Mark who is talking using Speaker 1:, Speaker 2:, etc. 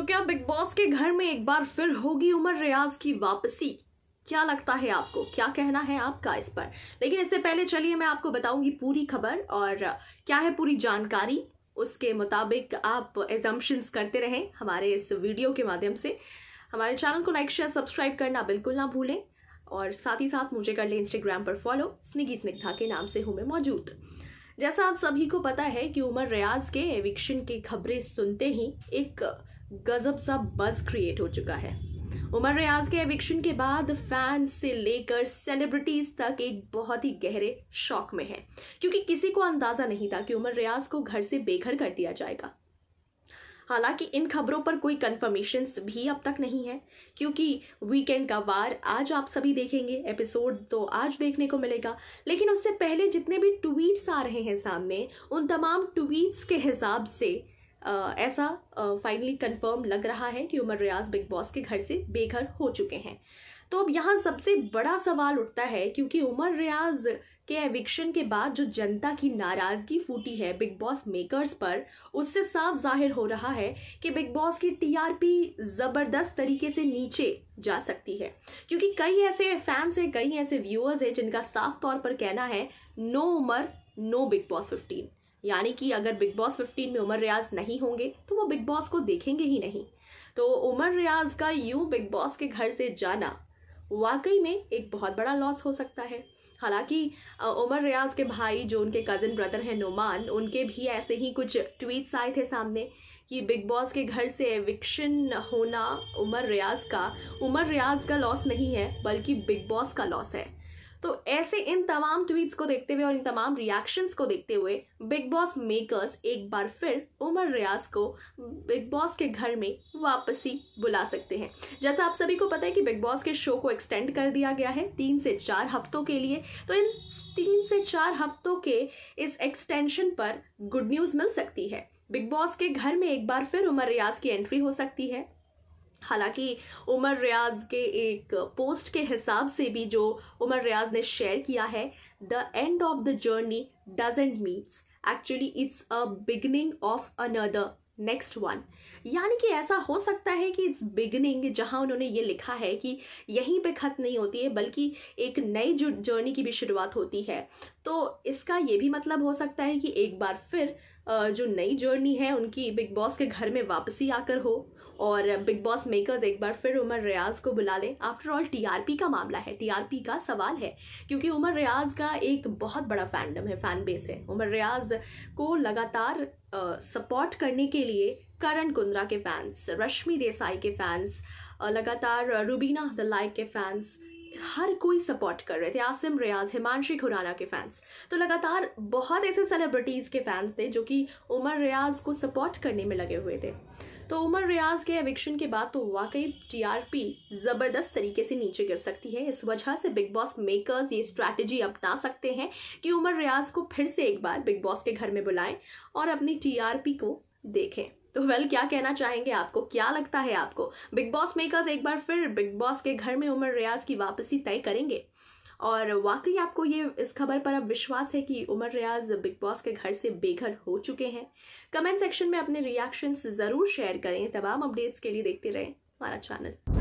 Speaker 1: तो क्या big Boss के घर में एक बार फिर होगी उमर रियाज की वापसी? क्या लगता है आपको? क्या कहना है आपका इस पर? लेकिन इससे पहले चलिए मैं आपको बताऊँगी पूरी खबर और क्या है पूरी जानकारी। उसके मुताबिक आप एजम्पन्स करते रहें हमारे इस वीडियो के माध्यम से। हमारे चैनल को लाइक शेयर सब्सक्राइब करना बिल्कुल ना भूलें और साथ ही साथ मुझे कर लें इंस्टाग्राम पर फॉलो स्निगी स्निग्धा के नाम से हूँ मैं मौजूद। जैसा आप सभी को पता है कि उमर रियाज के एविक्शन की खबरें सुनते ही एक गजब सा बज क्रिएट हो चुका है। उमर रियाज के एविक्शन के बाद फैंस से लेकर सेलिब्रिटीज तक एक बहुत ही गहरे शौक में है, क्योंकि किसी को अंदाज़ा नहीं था कि उमर रियाज को घर से बेघर कर दिया जाएगा। हालाँकि इन खबरों पर कोई कंफर्मेशन भी अब तक नहीं है, क्योंकि वीकेंड का वार आज आप सभी देखेंगे एपिसोड तो आज देखने को मिलेगा, लेकिन उससे पहले जितने भी ट्वीट्स आ रहे हैं सामने, उन तमाम ट्वीट्स के हिसाब से ऐसा फाइनली कंफर्म लग रहा है कि उमर रियाज बिग बॉस के घर से बेघर हो चुके हैं। तो अब यहाँ सबसे बड़ा सवाल उठता है क्योंकि उमर रियाज के एविक्शन के बाद जो जनता की नाराज़गी फूटी है बिग बॉस मेकर्स पर, उससे साफ़ ज़ाहिर हो रहा है कि बिग बॉस की टीआरपी ज़बरदस्त तरीके से नीचे जा सकती है। क्योंकि कई ऐसे फैंस हैं, कई ऐसे व्यूअर्स हैं जिनका साफ़ तौर पर कहना है no Umar no Bigg Boss fifteen यानी कि अगर बिग बॉस फिफ्टीन में उमर रियाज नहीं होंगे तो वो बिग बॉस को देखेंगे ही नहीं। तो उमर रियाज का यूँ बिग बॉस के घर से जाना वाकई में एक बहुत बड़ा लॉस हो सकता है। हालाँकि उमर रियाज के भाई, जो उनके कज़न ब्रदर हैं नुमान, उनके भी ऐसे ही कुछ ट्वीट्स आए थे सामने कि बिग बॉस के घर से एविक्शन होना उमर रियाज का, उमर रियाज का लॉस नहीं है, बल्कि बिग बॉस का लॉस है। तो ऐसे इन तमाम ट्वीट्स को देखते हुए और इन तमाम रिएक्शंस को देखते हुए बिग बॉस मेकर्स एक बार फिर उमर रियाज को बिग बॉस के घर में वापसी बुला सकते हैं। जैसा आप सभी को पता है कि बिग बॉस के शो को एक्सटेंड कर दिया गया है तीन से चार हफ्तों के लिए। तो इन तीन से चार हफ्तों के इस एक्सटेंशन पर गुड न्यूज़ मिल सकती है। बिग बॉस के घर में एक बार फिर उमर रियाज की एंट्री हो सकती है। हालाँकि उमर रियाज के एक पोस्ट के हिसाब से भी जो उमर रियाज ने शेयर किया है the end of the journey doesn't means actually it's a beginning of another next one यानी कि ऐसा हो सकता है कि इट्स बिगनिंग जहाँ उन्होंने ये लिखा है कि यहीं पे ख़त्म नहीं होती है, बल्कि एक नई जर्नी की भी शुरुआत होती है। तो इसका ये भी मतलब हो सकता है कि एक बार फिर जो नई जर्नी है, उनकी बिग बॉस के घर में वापसी आकर हो। और बिग बॉस मेकर्स एक बार फिर उमर रियाज को बुला लें। आफ्टर ऑल टीआरपी का मामला है। टीआरपी का सवाल है, क्योंकि उमर रियाज का एक बहुत बड़ा फैंडम है फ़ैन बेस है। उमर रियाज को लगातार सपोर्ट करने के लिए करण कुंद्रा के फैंस रश्मि देसाई के फैंस लगातार रूबीना दलाई के फैंस हर कोई सपोर्ट कर रहे थे। आसिम रियाज, हिमांशी खुराना के फैंस तो लगातार बहुत ऐसे सेलिब्रिटीज़ के फैंस थे जो कि उमर रियाज को सपोर्ट करने में लगे हुए थे। तो उमर रियाज के एविक्शन के बाद तो वाकई टीआरपी ज़बरदस्त तरीके से नीचे गिर सकती है। इस वजह से बिग बॉस मेकर्स ये स्ट्रैटेजी अपना सकते हैं कि उमर रियाज को फिर से एक बार बिग बॉस के घर में बुलाएँ और अपनी टीआरपी को देखें। तो वेल क्या कहना चाहेंगे आपको? क्या लगता है आपको? बिग बॉस मेकर्स एक बार फिर बिग बॉस के घर में उमर रियाज की वापसी तय करेंगे? और वाकई आपको ये इस खबर पर अब विश्वास है कि उमर रियाज बिग बॉस के घर से बेघर हो चुके हैं। कमेंट सेक्शन में अपने रिएक्शंस ज़रूर शेयर करें। तमाम अपडेट्स के लिए देखते रहें हमारा चैनल